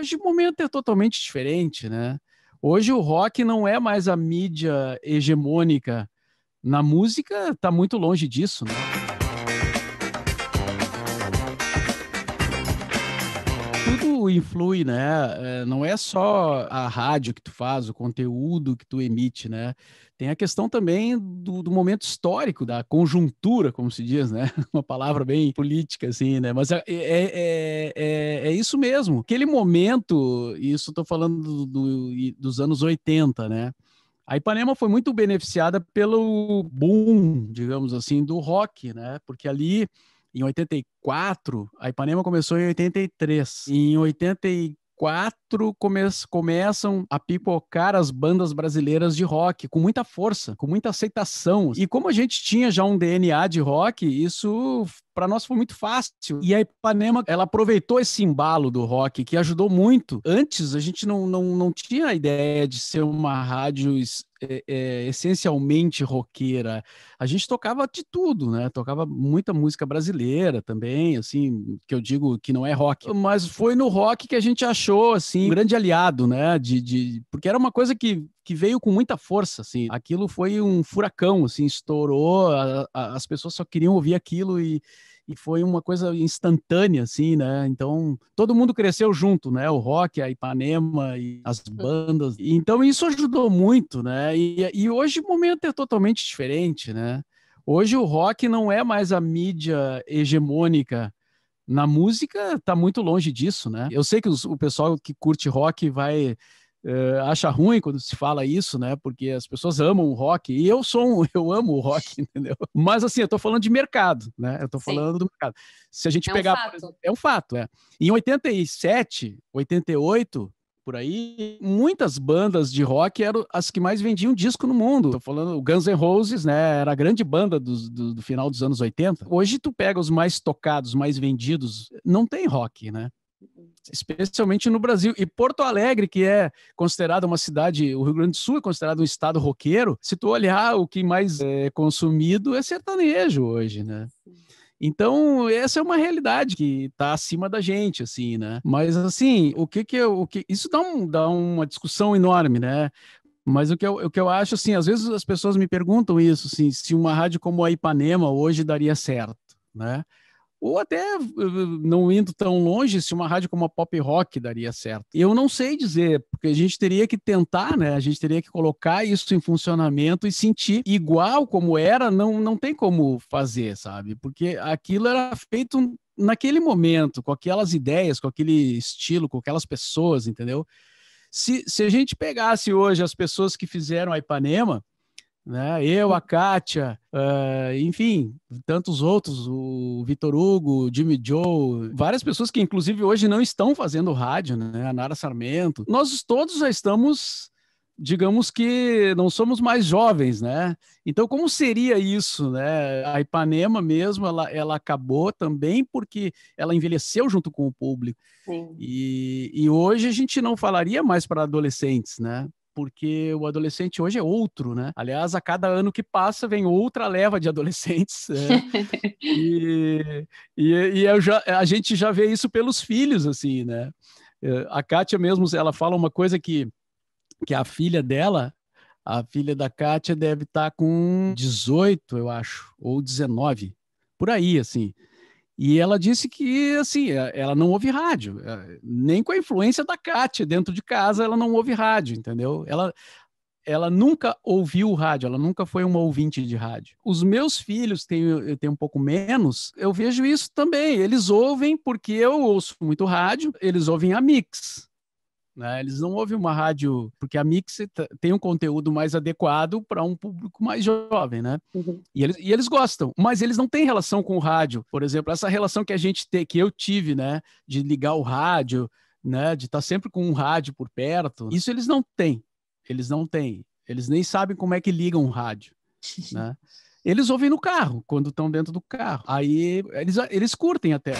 Hoje o momento é totalmente diferente, né? Hoje o rock não é mais a mídia hegemônica. Na música está muito longe disso, né? Influi, né? É, não é só a rádio que tu faz, o conteúdo que tu emite, né? Tem a questão também do, do, momento histórico, da conjuntura, como se diz, né? Uma palavra bem política, assim, né? Mas é, é, é, é isso mesmo. Aquele momento, isso estou falando do, do, dos anos 80, né? A Ipanema foi muito beneficiada pelo boom, digamos assim, do rock, né? Porque ali em 84, a Ipanema começou em 83. Em 84 quatro come começam a pipocar as bandas brasileiras de rock com muita força, com muita aceitação. E como a gente tinha já um DNA de rock, isso para nós foi muito fácil. E a Ipanema, ela aproveitou esse embalo do rock, que ajudou muito. Antes, a gente não, não, não tinha a ideia de ser uma rádio é, é, essencialmente roqueira. A gente tocava de tudo, né? Tocava muita música brasileira também, assim, que eu digo que não é rock. Mas foi no rock que a gente achou, assim, um grande aliado, né? De, de... Porque era uma coisa que, que veio com muita força, assim. Aquilo foi um furacão, assim, estourou, a, a, as pessoas só queriam ouvir aquilo e e foi uma coisa instantânea, assim, né? Então, todo mundo cresceu junto, né? O rock, a Ipanema e as bandas. Então, isso ajudou muito, né? E, e hoje o momento é totalmente diferente, né? Hoje o rock não é mais a mídia hegemônica na música está muito longe disso, né? Eu sei que os, o pessoal que curte rock vai uh, acha ruim quando se fala isso, né? Porque as pessoas amam o rock e eu sou um, eu amo o rock, entendeu? Mas assim, eu tô falando de mercado, né? Eu tô Sim. falando do mercado. Se a gente é pegar, um fato. é um fato, é. Em 87, 88, por aí, muitas bandas de rock eram as que mais vendiam disco no mundo. Tô falando, o Guns N' Roses, né, era a grande banda do, do, do, final dos anos 80. Hoje tu pega os mais tocados, mais vendidos, não tem rock, né? Especialmente no Brasil. E Porto Alegre, que é considerada uma cidade, o Rio Grande do Sul é considerado um estado roqueiro, se tu olhar o que mais é consumido é sertanejo hoje, né? Então, essa é uma realidade que está acima da gente, assim, né? Mas, assim, o que que eu... O que, isso dá, um, dá uma discussão enorme, né? Mas o que, eu, o que eu acho, assim, às vezes as pessoas me perguntam isso, assim, se uma rádio como a Ipanema hoje daria certo, né? Ou até não indo tão longe, se uma rádio como a Pop Rock daria certo. Eu não sei dizer, porque a gente teria que tentar, né? A gente teria que colocar isso em funcionamento e sentir igual como era, não, não tem como fazer, sabe? Porque aquilo era feito naquele momento, com aquelas ideias, com aquele estilo, com aquelas pessoas, entendeu? Se, se a gente pegasse hoje as pessoas que fizeram a Ipanema, né? Eu, a Kátia, uh, enfim, tantos outros, o Vitor Hugo, o Jimmy Joe, várias pessoas que inclusive hoje não estão fazendo rádio, né? A Nara Sarmento. Nós todos já estamos, digamos que não somos mais jovens, né? Então, como seria isso, né? A Ipanema mesmo, ela, ela acabou também porque ela envelheceu junto com o público. Sim. E, e hoje a gente não falaria mais para adolescentes, né? Porque o adolescente hoje é outro, né? Aliás, a cada ano que passa vem outra leva de adolescentes. Né? e, e, e já, a gente já vê isso pelos filhos, assim, né? É, a Kátia mesmo, ela fala uma coisa que, que a filha dela, a filha da Kátia deve estar tá com 18, eu acho, ou 19, por aí, assim. E ela disse que, assim, é, ela não ouve rádio, é, nem com a influência da Kátia dentro de casa, ela não ouve rádio, entendeu? Ela, ela nunca ouviu rádio, ela nunca foi uma ouvinte de rádio. Os meus filhos têm, eu tenho um pouco menos, eu vejo isso também. Eles ouvem porque eu ouço muito rádio, eles ouvem a Mix. Né? Eles não ouvem uma rádio, porque a Mix tem um conteúdo mais adequado para um público mais jovem, né? Uhum. E, eles, e eles gostam, mas eles não têm relação com o rádio. Por exemplo, essa relação que a gente tem, que eu tive, né? De ligar o rádio, né? De estar tá sempre com um rádio por perto. Isso eles não têm. Eles não têm. Eles nem sabem como é que ligam um rádio, né? Eles ouvem no carro, quando estão dentro do carro. Aí eles, eles curtem até.